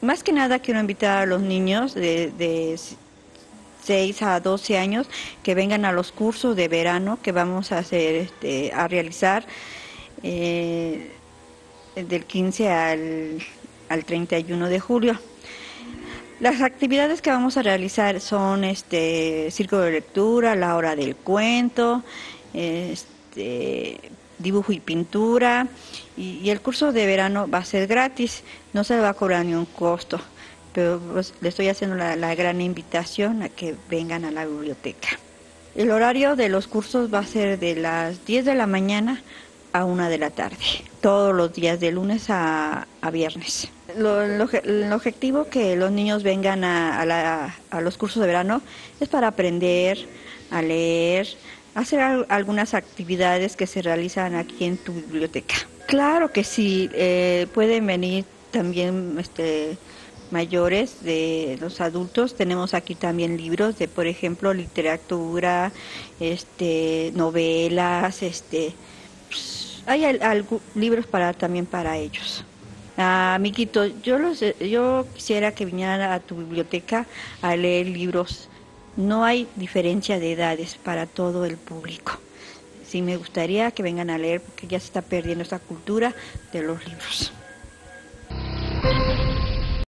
Más que nada quiero invitar a los niños de, de 6 a 12 años que vengan a los cursos de verano que vamos a hacer, este, a realizar eh, del 15 al, al 31 de julio. Las actividades que vamos a realizar son este círculo de lectura, la hora del cuento, este, dibujo y pintura y, el curso de verano va a ser gratis, no se va a cobrar ni un costo, pero pues, le estoy haciendo la, la gran invitación a que vengan a la biblioteca. El horario de los cursos va a ser de las 10 de la mañana a una de la tarde, todos los días de lunes a, viernes. Lo, el objetivo que los niños vengan a, los cursos de verano es para aprender, a leer, hacer algunas actividades que se realizan aquí en tu biblioteca. Claro que sí, eh, pueden venir también este, mayores de los adultos. Tenemos aquí también libros de, por ejemplo, literatura, este, novelas, este, hay algo, libros para también para ellos. Ah, yo los, yo quisiera que vinieran a tu biblioteca a leer libros. No hay diferencia de edades para todo el público. Sí me gustaría que vengan a leer porque ya se está perdiendo esta cultura de los libros.